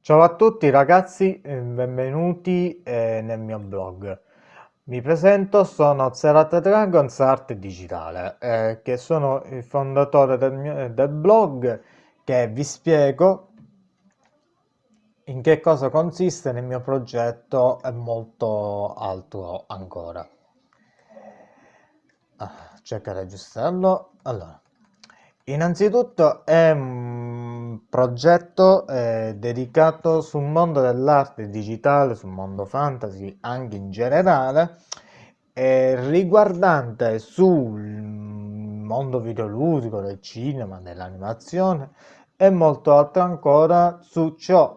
Ciao a tutti ragazzi, benvenuti eh, nel mio blog. Mi presento, sono Zerata Dragons Arte Digitale, eh, che sono il fondatore del, mio, del blog che vi spiego in che cosa consiste nel mio progetto e molto altro ancora. Ah, cerca di aggiustarlo. Allora, innanzitutto è un progetto eh, dedicato sul mondo dell'arte digitale, sul mondo fantasy anche in generale, eh, riguardante sul mondo videoludico, del cinema, dell'animazione e molto altro ancora su ciò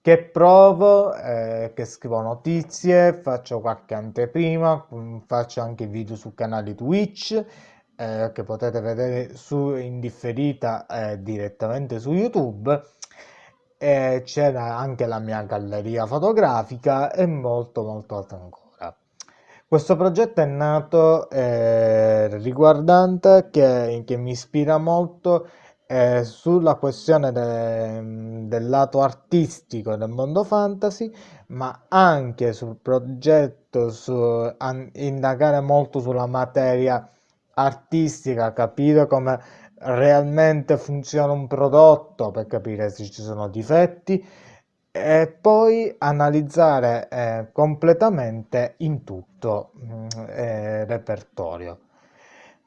che provo, eh, che scrivo notizie, faccio qualche anteprima, faccio anche video sul canale Twitch eh, che potete vedere su, in differita eh, direttamente su YouTube. E c'era anche la mia galleria fotografica e molto molto altro ancora. Questo progetto è nato eh, riguardante che, che mi ispira molto eh, sulla questione de, del lato artistico del mondo fantasy, ma anche sul progetto su an, indagare molto sulla materia artistica, capire come realmente funziona un prodotto per capire se ci sono difetti e poi analizzare eh, completamente in tutto mm, eh, repertorio.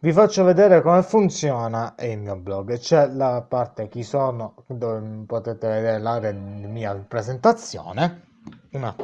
Vi faccio vedere come funziona il mio blog. C'è la parte chi sono, dove potete vedere la mia presentazione. Una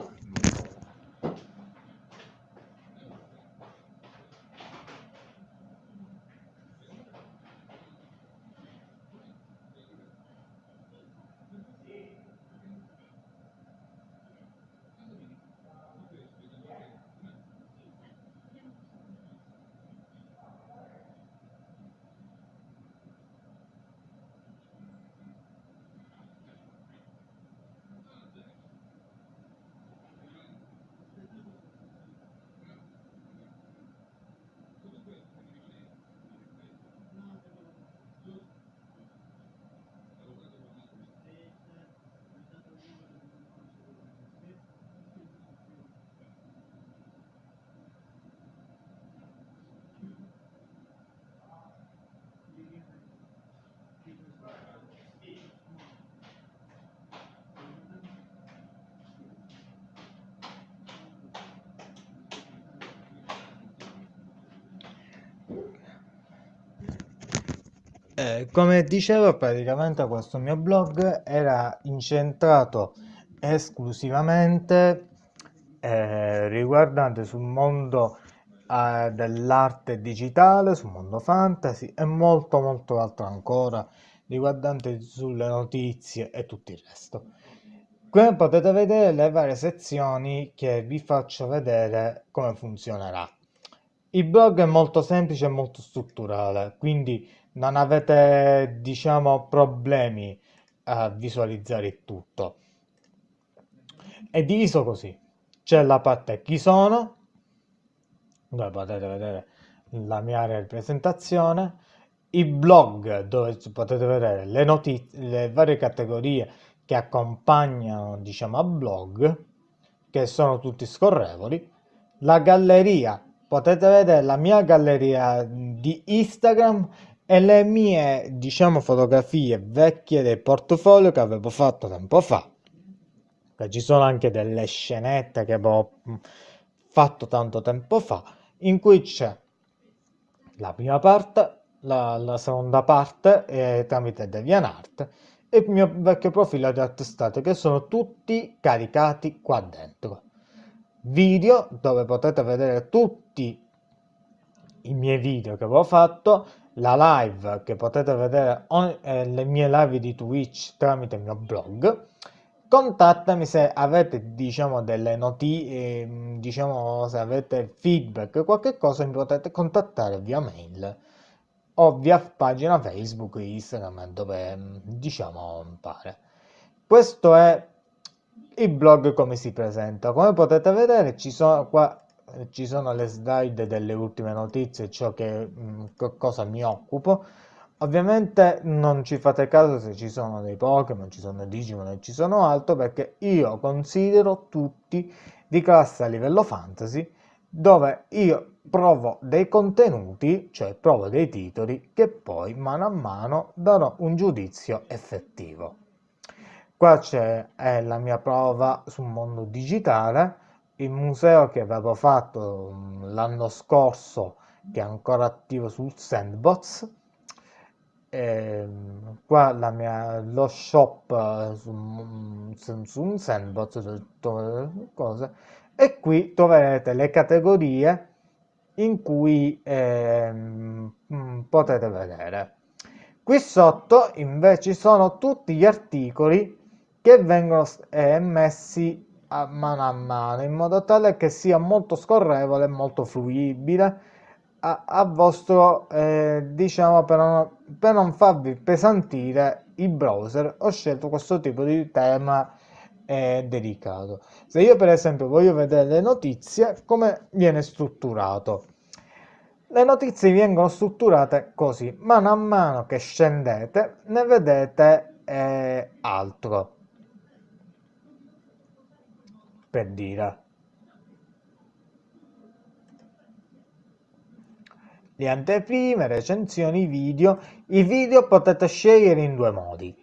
Eh, come dicevo, praticamente questo mio blog era incentrato esclusivamente eh, riguardante sul mondo eh, dell'arte digitale, sul mondo fantasy e molto molto altro ancora riguardante sulle notizie e tutto il resto. Come potete vedere le varie sezioni che vi faccio vedere come funzionerà. Il blog è molto semplice e molto strutturale, quindi non avete, diciamo, problemi a visualizzare il tutto. È diviso così. C'è la parte chi sono, dove potete vedere la mia area di presentazione, il blog dove potete vedere le notizie, le varie categorie che accompagnano, diciamo, a blog, che sono tutti scorrevoli, la galleria, potete vedere la mia galleria di Instagram e le mie, diciamo, fotografie vecchie del portfolio che avevo fatto tempo fa. Ci sono anche delle scenette che avevo mm, fatto tanto tempo fa, in cui c'è la prima parte, la, la seconda parte eh, tramite DeviantArt e il mio vecchio profilo di attestate che sono tutti caricati qua dentro. Video dove potete vedere tutti i miei video che avevo fatto la live che potete vedere on, eh, le mie live di Twitch tramite il mio blog. Contattami se avete diciamo delle notizie ehm, diciamo se avete feedback qualche cosa mi potete contattare via mail o via pagina facebook instagram dove diciamo pare. Questo è il blog come si presenta come potete vedere ci sono qua ci sono le slide delle ultime notizie ciò che cosa mi occupo Ovviamente non ci fate caso se ci sono dei Pokémon, ci sono Digimon e ci sono altro perché io considero tutti di classe a livello fantasy dove io provo dei contenuti, cioè provo dei titoli che poi mano a mano darò un giudizio effettivo. Qua c'è la mia prova sul mondo digitale, il museo che avevo fatto mm, l'anno scorso che è ancora attivo sul Sandbox. Eh, qua la mia, lo shop eh, su, su, un sandbox cose, e qui troverete le categorie in cui eh, potete vedere. Qui sotto invece sono tutti gli articoli che vengono eh, messi a mano a mano in modo tale che sia molto scorrevole e molto fruibile a, a vostro eh, diciamo per non, per non farvi pesantire il browser ho scelto questo tipo di tema eh, dedicato se io per esempio voglio vedere le notizie come viene strutturato? Le notizie vengono strutturate così mano a mano che scendete ne vedete eh, altro dire le anteprime, recensioni, video. I video potete scegliere in due modi.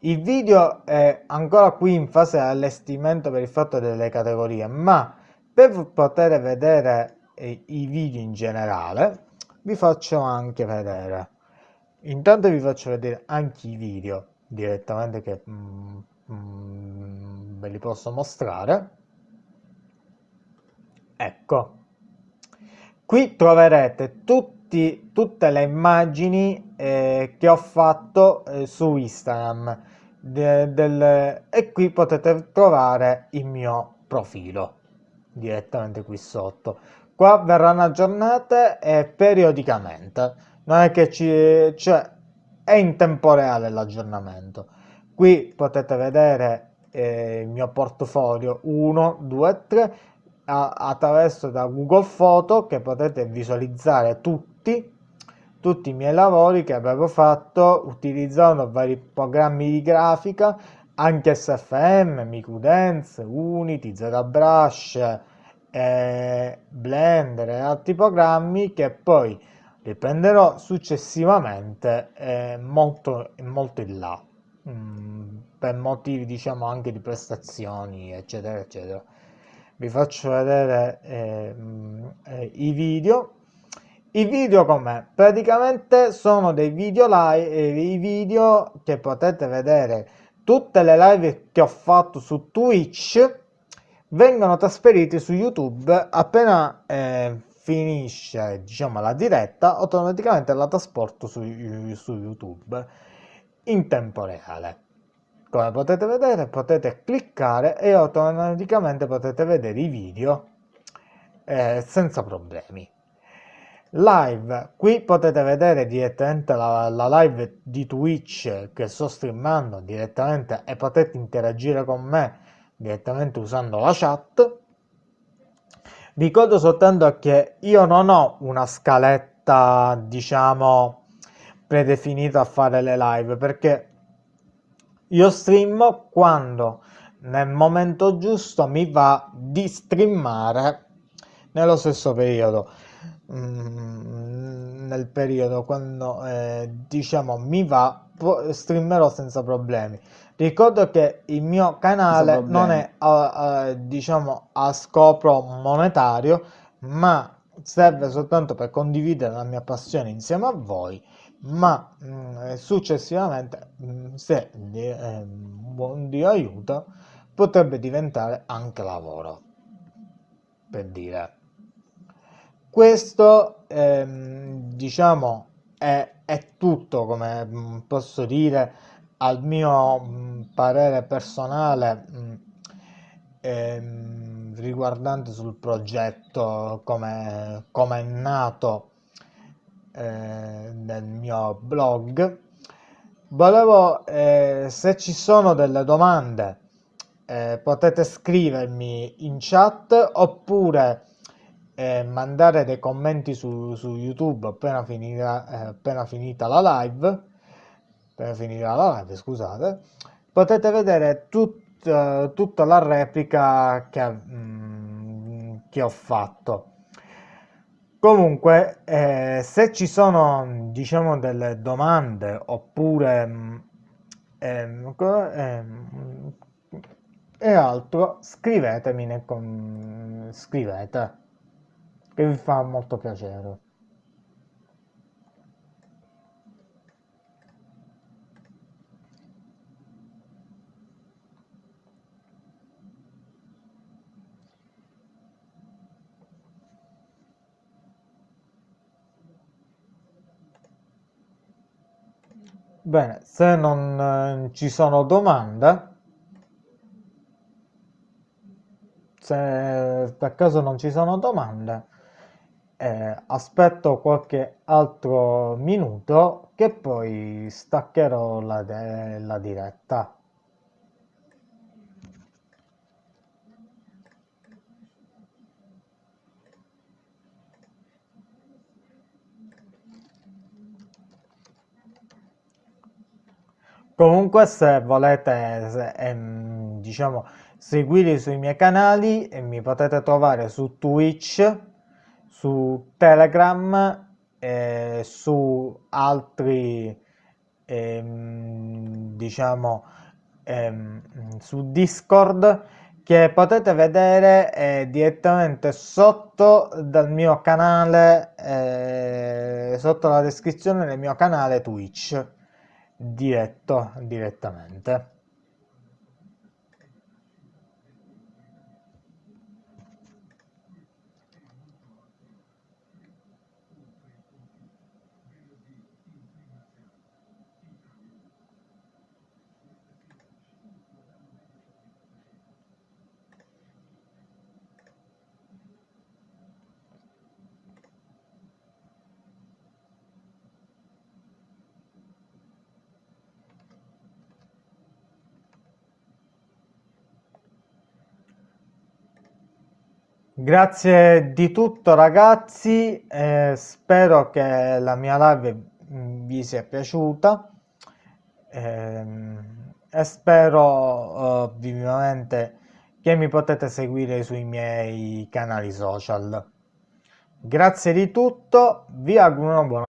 Il video è ancora qui in fase di allestimento per il fatto delle categorie, ma per poter vedere eh, i video in generale vi faccio anche vedere. Intanto vi faccio vedere anche i video direttamente che mm, mm, ve li posso mostrare. Ecco, Qui troverete tutti, tutte le immagini eh, che ho fatto eh, su Instagram de, del, e qui potete trovare il mio profilo direttamente qui sotto. Qua verranno aggiornate eh, periodicamente, non è che ci, cioè, è in tempo reale l'aggiornamento. Qui potete vedere eh, il mio portfolio 1, 2, 3 attraverso da Google Photo che potete visualizzare tutti, tutti i miei lavori che avevo fatto utilizzando vari programmi di grafica, anche SFM, Miku Dance, Unity, ZBrush, eh, Blender e altri programmi che poi riprenderò successivamente eh, molto, molto in là mm, per motivi diciamo anche di prestazioni eccetera eccetera vi faccio vedere eh, eh, i video. I video com'è? Praticamente sono dei video live eh, i video che potete vedere. Tutte le live che ho fatto su twitch vengono trasferiti su youtube appena eh, finisce diciamo la diretta automaticamente la trasporto su, su youtube in tempo reale come potete vedere potete cliccare e automaticamente potete vedere i video eh, senza problemi. Live qui potete vedere direttamente la, la, live di twitch che sto streamando direttamente e potete interagire con me direttamente usando la chat. Ricordo soltanto che io non ho una scaletta diciamo predefinita a fare le live perché io stream quando? Nel momento giusto mi va di streamare nello stesso periodo. Mm, nel periodo quando eh, diciamo mi va streamerò senza problemi. Ricordo che il mio canale non è a, a, diciamo a scopo monetario ma serve soltanto per condividere la mia passione insieme a voi ma mh, mm, successivamente mh, mm, se eh, buon Dio aiuta potrebbe diventare anche lavoro per dire. Questo ehm, diciamo è, è, tutto come mm, posso dire al mio parere personale ehm, riguardante sul progetto come è nato eh, nel mio blog volevo eh, se ci sono delle domande eh, potete scrivermi in chat oppure eh, mandare dei commenti su, su YouTube appena, finirà, eh, appena finita la live. Appena finirà la live, scusate. Potete vedere tut, tutta la replica che, mm, che ho fatto. Comunque, eh, se ci sono, diciamo, delle domande oppure ehm, ehm, e altro, scrivetemi com- scrivete che mi fa molto piacere. Bene, se non eh, ci sono domande, se per caso non ci sono domande, eh, aspetto qualche altro minuto che poi staccherò la, la diretta. Comunque se volete se, ehm, diciamo seguire sui miei canali e mi potete trovare su Twitch su Telegram e su altri ehm, diciamo ehm, su Discord che potete vedere eh, direttamente sotto dal mio canale eh, sotto la descrizione del mio canale Twitch diretto direttamente Grazie di tutto ragazzi, eh, spero che la mia live vi sia piaciuta eh, e spero eh, vivamente che mi potete seguire sui miei canali social. Grazie di tutto, vi auguro una buona